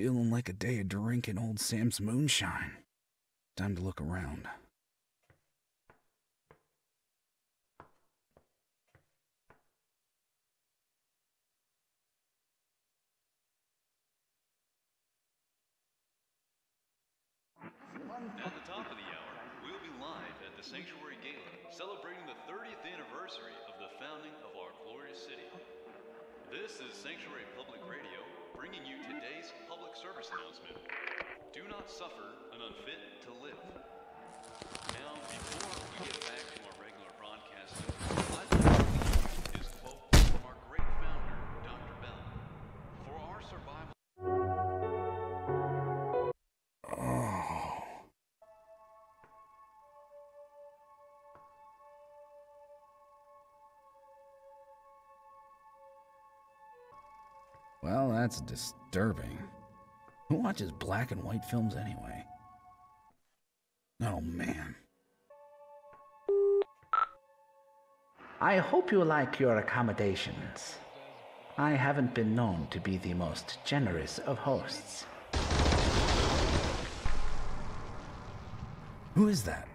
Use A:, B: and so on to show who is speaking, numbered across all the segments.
A: Feeling like a day of drinking old Sam's moonshine. Time to look around.
B: At the top of the hour, we'll be live at the Sanctuary Gala celebrating the 30th anniversary of the founding of our glorious city. This is Sanctuary Public Radio bringing you service announcement. Do not suffer an unfit to live. Now, before we get back to our regular broadcasting, quote from our great founder, Dr. Bell. For our survival.
A: Well, that's disturbing. Who watches black and white films anyway? Oh man.
C: I hope you like your accommodations. I haven't been known to be the most generous of hosts.
A: Who is that?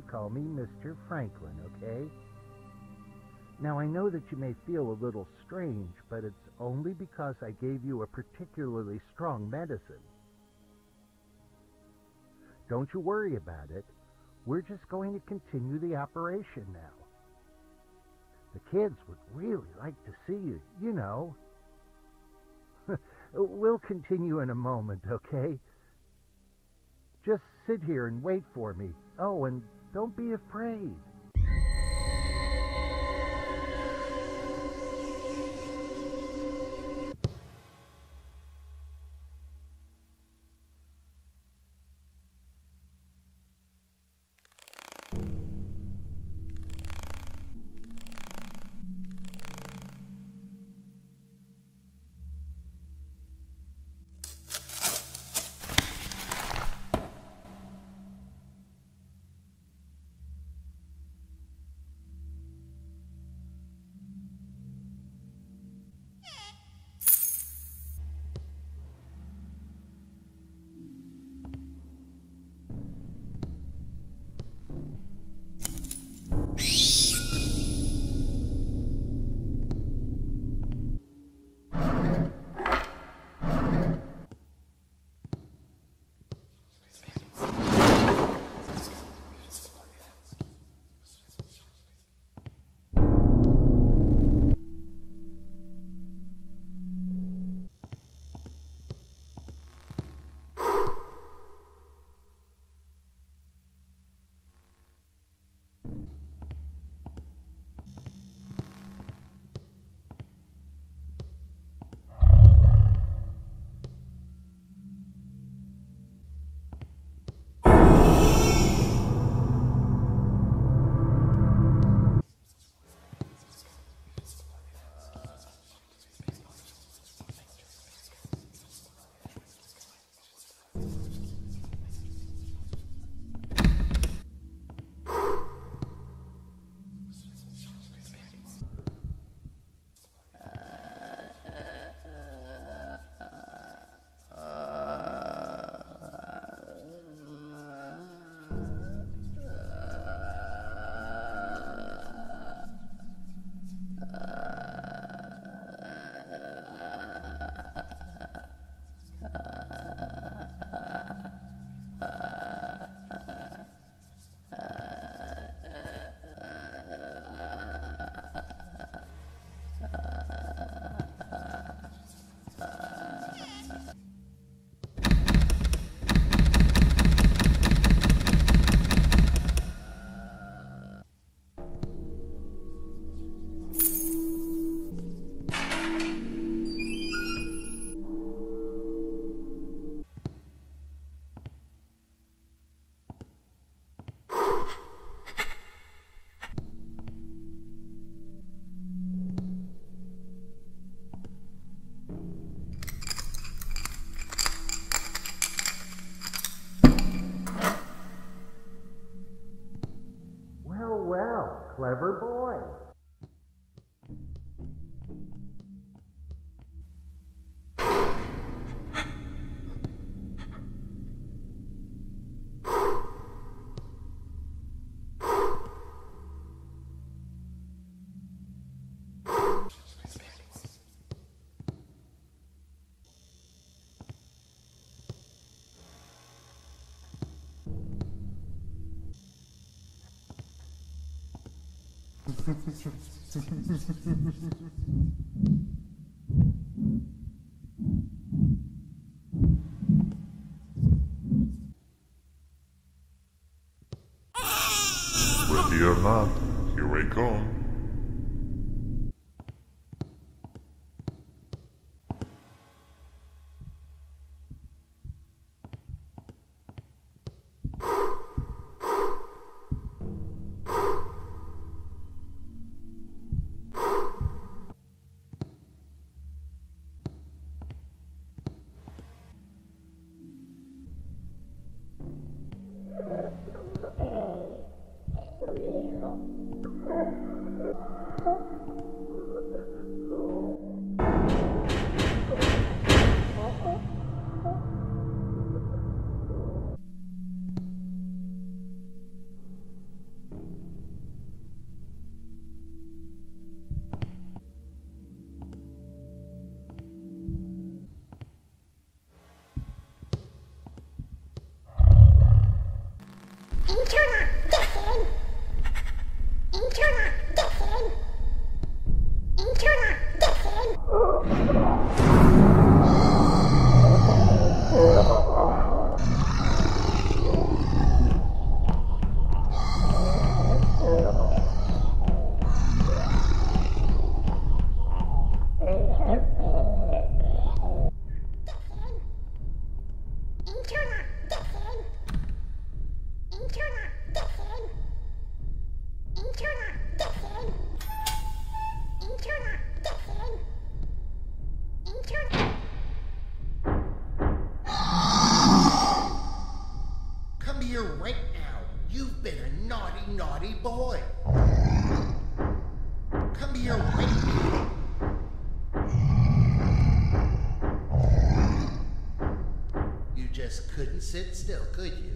D: Can call me Mr. Franklin, okay? Now, I know that you may feel a little strange, but it's only because I gave you a particularly strong medicine. Don't you worry about it. We're just going to continue the operation now. The kids would really like to see you, you know. we'll continue in a moment, okay? Just sit here and wait for me. Oh, and don't be afraid.
E: Ready or not, here I come.
D: turn sit still, could you?